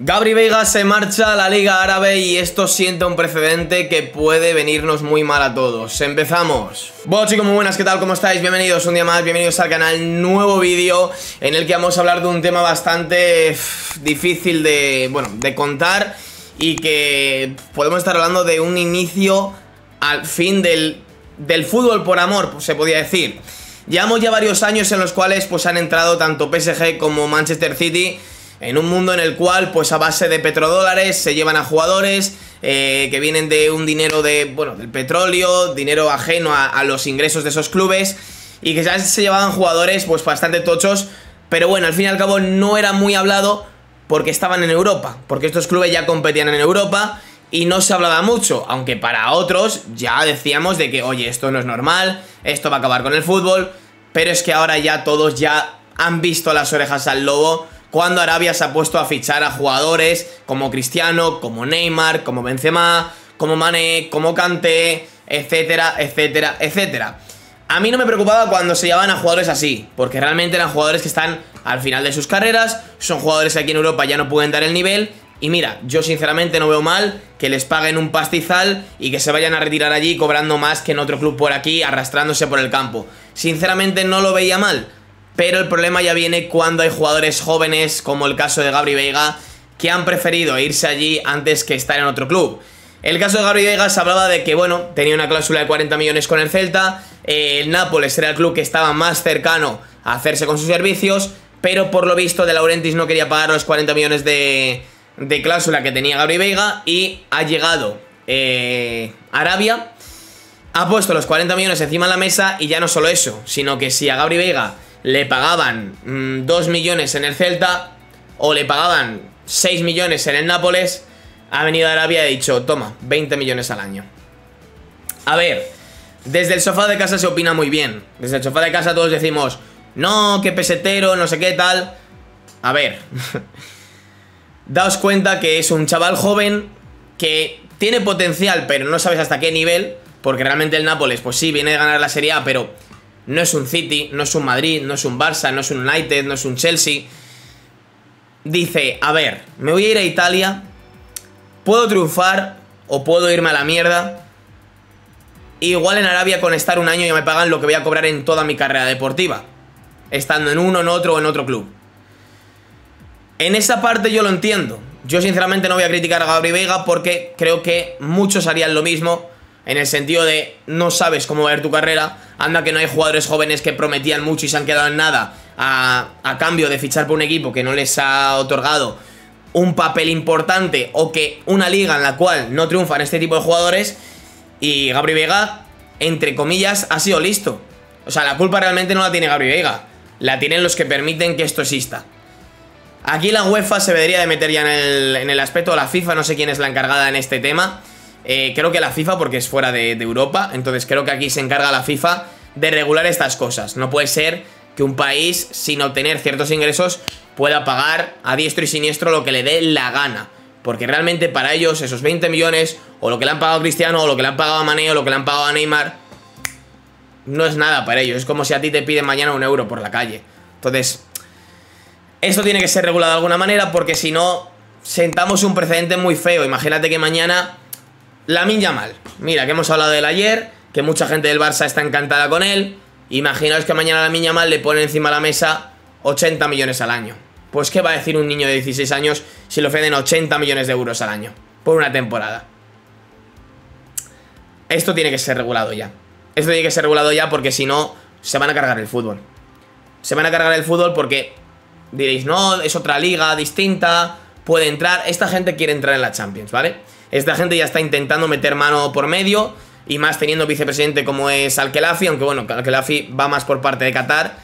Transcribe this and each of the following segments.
Gabri Veiga se marcha a la Liga Árabe y esto sienta un precedente que puede venirnos muy mal a todos. Empezamos. Bueno chicos, muy buenas, ¿qué tal? ¿Cómo estáis? Bienvenidos un día más, bienvenidos al canal, nuevo vídeo en el que vamos a hablar de un tema bastante difícil de, bueno, de contar y que podemos estar hablando de un inicio al fin del, del fútbol por amor, se podría decir. Llevamos ya varios años en los cuales pues han entrado tanto PSG como Manchester City en un mundo en el cual, pues a base de petrodólares, se llevan a jugadores eh, que vienen de un dinero de, bueno, del petróleo, dinero ajeno a, los ingresos de esos clubes, y que ya se llevaban jugadores, pues bastante tochos, pero bueno, al fin y al cabo no era muy hablado porque estaban en Europa, porque estos clubes ya competían en Europa y no se hablaba mucho, aunque para otros ya decíamos de que, oye, esto no es normal, esto va a acabar con el fútbol, pero es que ahora ya todos ya han visto las orejas al lobo cuando Arabia se ha puesto a fichar a jugadores como Cristiano, como Neymar, como Benzema, como Mané, como Kanté, etcétera, etcétera, etcétera. A mí no me preocupaba cuando se llevaban a jugadores así, porque realmente eran jugadores que están al final de sus carreras, son jugadores que aquí en Europa ya no pueden dar el nivel, y mira, yo sinceramente no veo mal que les paguen un pastizal y que se vayan a retirar allí cobrando más que en otro club por aquí, arrastrándose por el campo. Sinceramente no lo veía mal. Pero el problema ya viene cuando hay jugadores jóvenes, como el caso de Gabri Veiga, que han preferido irse allí antes que estar en otro club. El caso de Gabri Veiga se hablaba de que, bueno, tenía una cláusula de 40 millones con el Celta, eh, el Nápoles era el club que estaba más cercano a hacerse con sus servicios, pero por lo visto De Laurentiis no quería pagar los 40 millones de, de cláusula que tenía Gabri Veiga y ha llegado eh, Arabia, ha puesto los 40 millones encima de la mesa y ya no solo eso, sino que si a Gabri Veiga le pagaban 2 mm, millones en el Celta o le pagaban 6 millones en el Nápoles, ha venido a Arabia y ha dicho, toma, 20 millones al año. A ver, desde el sofá de casa se opina muy bien. Desde el sofá de casa todos decimos, no, qué pesetero, no sé qué tal. A ver, daos cuenta que es un chaval joven que tiene potencial, pero no sabes hasta qué nivel, porque realmente el Nápoles, pues sí, viene a ganar la Serie A, pero no es un City, no es un Madrid, no es un Barça, no es un United, no es un Chelsea. Dice, a ver, me voy a ir a Italia, puedo triunfar o puedo irme a la mierda. Igual en Arabia con estar un año ya me pagan lo que voy a cobrar en toda mi carrera deportiva. Estando en uno, en otro o en otro club. En esa parte yo lo entiendo. Yo sinceramente no voy a criticar a Gabri Vega porque creo que muchos harían lo mismo en el sentido de no sabes cómo va a ir tu carrera. Anda que no hay jugadores jóvenes que prometían mucho y se han quedado en nada a, a cambio de fichar por un equipo que no les ha otorgado un papel importante o que una liga en la cual no triunfan este tipo de jugadores. Y Gabri Vega, entre comillas, ha sido listo. O sea, la culpa realmente no la tiene Gabri Vega. La tienen los que permiten que esto exista. Aquí la UEFA se debería de meter ya en el, en el aspecto, la FIFA, no sé quién es la encargada en este tema eh, creo que la FIFA, porque es fuera de, Europa, entonces creo que aquí se encarga la FIFA de regular estas cosas. No puede ser que un país, sin obtener ciertos ingresos, pueda pagar a diestro y siniestro lo que le dé la gana. Porque realmente para ellos esos 20 millones, o lo que le han pagado a Cristiano, o lo que le han pagado a Mané, o lo que le han pagado a Neymar, no es nada para ellos. Es como si a ti te piden mañana un euro por la calle. Entonces, esto tiene que ser regulado de alguna manera, porque si no, sentamos un precedente muy feo. Imagínate que mañana Lamin Yamal, mira, que hemos hablado de él ayer, que mucha gente del Barça está encantada con él. Imaginaos que mañana Lamin Yamal le pone encima de la mesa 80 millones al año. Pues ¿qué va a decir un niño de 16 años si le ofrecen 80 millones de euros al año? Por una temporada. Esto tiene que ser regulado ya. Esto tiene que ser regulado ya porque si no, se van a cargar el fútbol. Se van a cargar el fútbol porque diréis, no, es otra liga distinta, puede entrar. Esta gente quiere entrar en la Champions, ¿vale? Esta gente ya está intentando meter mano por medio y más teniendo vicepresidente como es Al-Khelafi, aunque bueno, Al-Khelafi va más por parte de Qatar,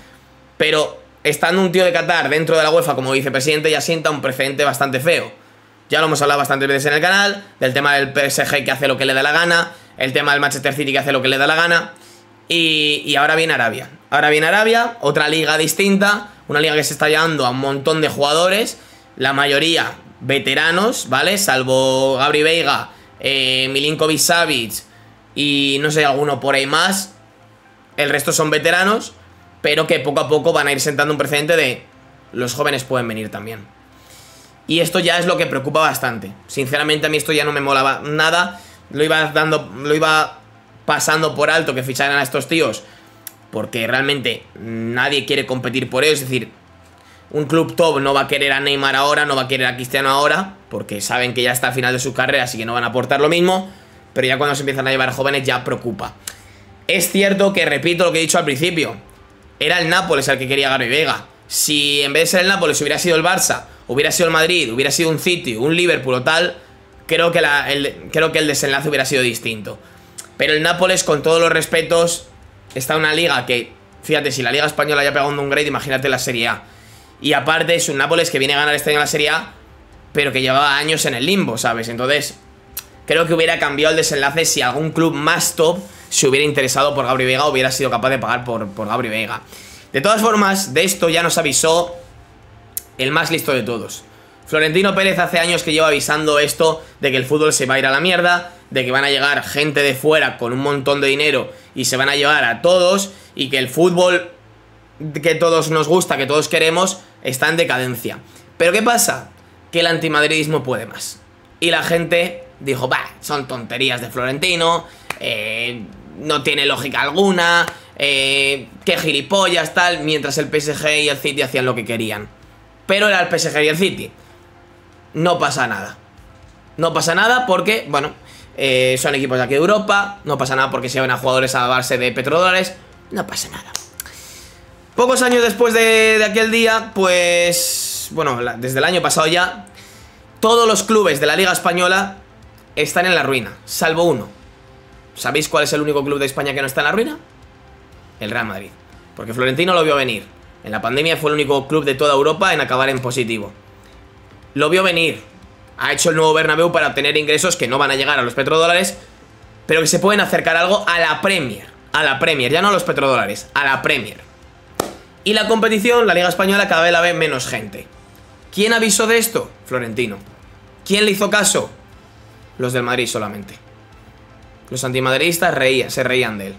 pero estando un tío de Qatar dentro de la UEFA como vicepresidente ya sienta un precedente bastante feo. Ya lo hemos hablado bastantes veces en el canal, del tema del PSG que hace lo que le da la gana, el tema del Manchester City que hace lo que le da la gana, y, y ahora viene Arabia. Ahora viene Arabia, otra liga distinta, una liga que se está llevando a un montón de jugadores, la mayoría veteranos, ¿vale? Salvo Gabri Veiga, eh, Milinkovic Savic y no sé, alguno por ahí más. El resto son veteranos, pero que poco a poco van a ir sentando un precedente de los jóvenes pueden venir también. Y esto ya es lo que preocupa bastante. Sinceramente a mí esto ya no me molaba nada. Lo iba dando, lo iba pasando por alto que ficharan a estos tíos. Porque realmente nadie quiere competir por ellos. Es decir, un club top no va a querer a Neymar ahora, no va a querer a Cristiano ahora. Porque saben que ya está al final de su carrera, así que no van a aportar lo mismo. Pero ya cuando se empiezan a llevar jóvenes ya preocupa. Es cierto que, repito lo que he dicho al principio, era el Nápoles el que quería Gary Vega. Si en vez de ser el Nápoles hubiera sido el Barça, hubiera sido el Madrid, hubiera sido un City, un Liverpool o tal, creo que, el, desenlace hubiera sido distinto. Pero el Nápoles, con todos los respetos, está en una liga que, fíjate, si la Liga Española ya pegado un grade, imagínate la Serie A. Y aparte es un Nápoles que viene a ganar este año la Serie A, pero que llevaba años en el limbo, ¿sabes? Entonces, creo que hubiera cambiado el desenlace si algún club más top se hubiera interesado por Gabri Vega o hubiera sido capaz de pagar por, por Gabri Vega. De todas formas, de esto ya nos avisó el más listo de todos. Florentino Pérez hace años que lleva avisando esto de que el fútbol se va a ir a la mierda, de que van a llegar gente de fuera con un montón de dinero y se van a llevar a todos y que el fútbol que todos nos gusta, que todos queremos, está en decadencia. Pero ¿qué pasa? Que el antimadridismo puede más. Y la gente dijo, bah, son tonterías de Florentino, eh, no tiene lógica alguna, eh, qué gilipollas, tal, mientras el PSG y el City hacían lo que querían. Pero era el PSG y el City. No pasa nada. No pasa nada porque, bueno, eh, son equipos de aquí de Europa, no pasa nada porque se van a jugadores a base de petrodólares, no pasa nada. Pocos años después de, aquel día, pues, bueno, desde el año pasado ya, todos los clubes de la Liga Española están en la ruina, salvo uno. ¿Sabéis cuál es el único club de España que no está en la ruina? El Real Madrid. Porque Florentino lo vio venir. En la pandemia fue el único club de toda Europa en acabar en positivo. Lo vio venir. Ha hecho el nuevo Bernabéu para obtener ingresos que no van a llegar a los petrodólares, pero que se pueden acercar algo a la Premier. A la Premier, ya no a los petrodólares, a la Premier. Y la competición, la Liga Española, cada vez la ve menos gente. ¿Quién avisó de esto? Florentino. ¿Quién le hizo caso? Los del Madrid solamente. Los antimadridistas reían, se reían de él.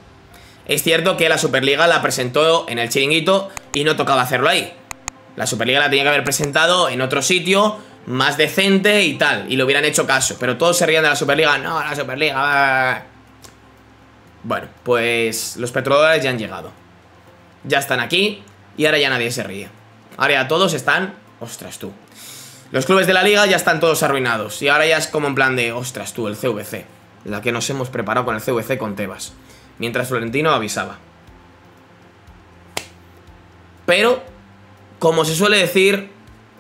Es cierto que la Superliga la presentó en el chiringuito y no tocaba hacerlo ahí. La Superliga la tenía que haber presentado en otro sitio, más decente y tal, y le hubieran hecho caso. Pero todos se reían de la Superliga. No, la Superliga. Bueno, pues los petrodólares ya han llegado. Ya están aquí y ahora ya nadie se ríe. Ahora ya todos están... Ostras tú. Los clubes de la liga ya están todos arruinados. Y ahora ya es como en plan de... Ostras tú, el CVC la que nos hemos preparado con el CVC con Tebas, mientras Florentino avisaba. Pero, como se suele decir,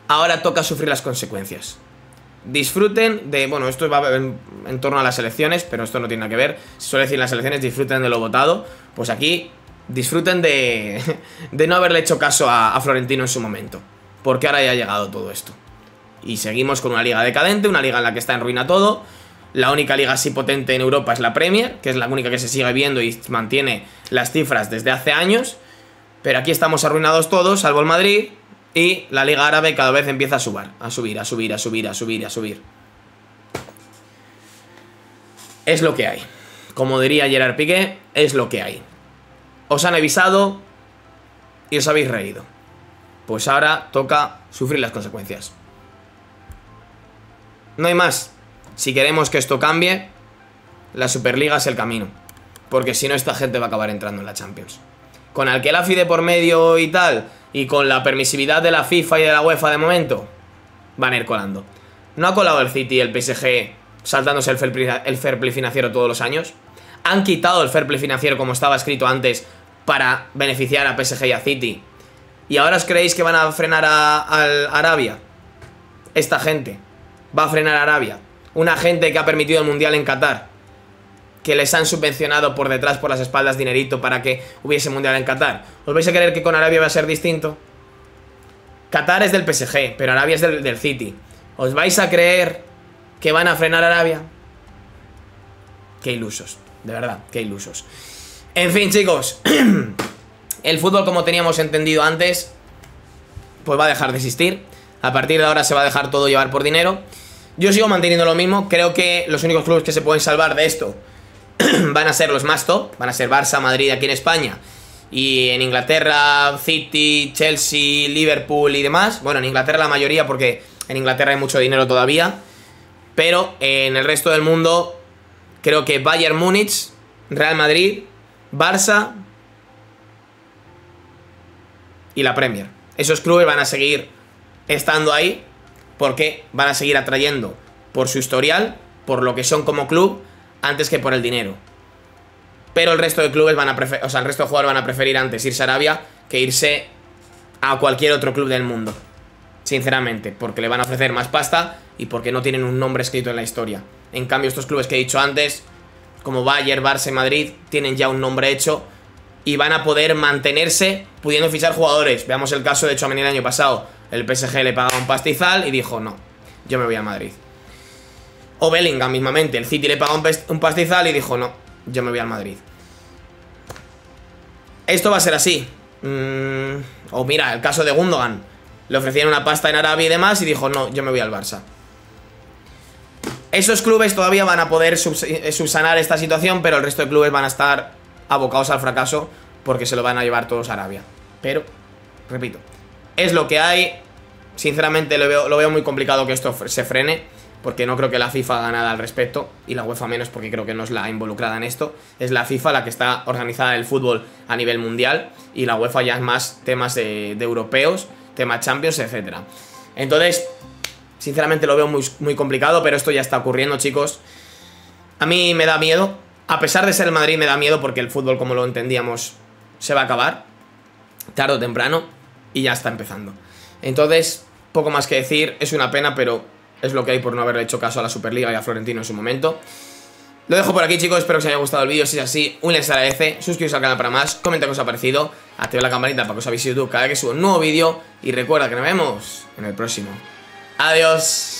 ahora toca sufrir las consecuencias. Disfruten de, bueno, esto va en, torno a las elecciones, pero esto no tiene nada que ver. Se suele decir las elecciones, disfruten de lo votado. Pues aquí, disfruten de, no haberle hecho caso a, a Florentino en su momento. Porque ahora ya ha llegado todo esto. Y seguimos con una liga decadente, una liga en la que está en ruina todo la única liga así potente en Europa es la Premier, que es la única que se sigue viendo y mantiene las cifras desde hace años. Pero aquí estamos arruinados todos, salvo el Madrid. Y la Liga Árabe cada vez empieza a subir, a subir, a subir, a subir, a subir, a subir. Es lo que hay. Como diría Gerard Piqué, es lo que hay. Os han avisado y os habéis reído. Pues ahora toca sufrir las consecuencias. No hay más. Si queremos que esto cambie, la Superliga es el camino. Porque si no, esta gente va a acabar entrando en la Champions. Con Alquelafi de por medio y tal, y con la permisividad de la FIFA y de la UEFA de momento, van a ir colando. ¿No ha colado el City y el PSG saltándose el fair, el fair play financiero todos los años? Han quitado el fair play financiero como estaba escrito antes para beneficiar a PSG y a City. ¿Y ahora os creéis que van a frenar a, Arabia? Esta gente va a frenar a Arabia una gente que ha permitido el Mundial en Qatar, que les han subvencionado por detrás, por las espaldas, dinerito para que hubiese Mundial en Qatar. ¿Os vais a creer que con Arabia va a ser distinto? Qatar es del PSG, pero Arabia es del, del City. ¿Os vais a creer que van a frenar a Arabia? Qué ilusos, de verdad, qué ilusos. En fin, chicos, el fútbol como teníamos entendido antes, pues va a dejar de existir. A partir de ahora se va a dejar todo llevar por dinero. Yo sigo manteniendo lo mismo. Creo que los únicos clubes que se pueden salvar de esto van a ser los más top. Van a ser Barça, Madrid aquí en España. Y en Inglaterra, City, Chelsea, Liverpool y demás. Bueno, en Inglaterra la mayoría porque En Inglaterra hay mucho dinero todavía. Pero en el resto del mundo, creo que Bayern Múnich, Real Madrid, Barça y la Premier. Esos clubes van a seguir estando ahí porque van a seguir atrayendo por su historial, por lo que son como club, antes que por el dinero. Pero el resto de clubes van a preferir, o sea, el resto de jugadores van a preferir antes irse a Arabia que irse a cualquier otro club del mundo. Sinceramente, porque le van a ofrecer más pasta y porque no tienen un nombre escrito en la historia. En cambio, estos clubes que he dicho antes, como Bayern, Barça y Madrid, tienen ya un nombre hecho y van a poder mantenerse pudiendo fichar jugadores. Veamos el caso de Chouameni el año pasado. El PSG le pagaba un pastizal y dijo, no, yo me voy a Madrid. O Bellingham mismamente, el City le pagaba un pastizal y dijo, no, yo me voy al Madrid. Esto va a ser así. Mm, o mira, el caso de Gundogan. Le ofrecían una pasta en Arabia y demás y dijo, no, yo me voy al Barça. Esos clubes todavía van a poder eh, subsanar esta situación, pero el resto de clubes van a estar abocados al fracaso porque se lo van a llevar todos a Arabia. Pero, repito, es lo que hay. Sinceramente lo veo, muy complicado que esto se frene porque no creo que la FIFA haga nada al respecto, y la UEFA menos porque creo que no es la involucrada en esto. Es la FIFA la que está organizada el fútbol a nivel mundial, y la UEFA ya es más temas de, europeos, temas Champions, etc. Entonces, sinceramente lo veo muy, muy complicado, pero esto ya está ocurriendo, chicos. A mí me da miedo, a pesar de ser el Madrid, me da miedo porque el fútbol, como lo entendíamos, se va a acabar, tarde o temprano, y ya está empezando. Entonces, poco más que decir, es una pena, pero es lo que hay por no haberle hecho caso a la Superliga y a Florentino en su momento. Lo dejo por aquí, chicos. Espero que os haya gustado el vídeo. Si es así, un like se agradece. Suscribiros al canal para más. Comenta qué os ha parecido. Activa la campanita para que os avise YouTube cada vez que subo un nuevo vídeo. Y recuerda que nos vemos en el próximo. Adiós.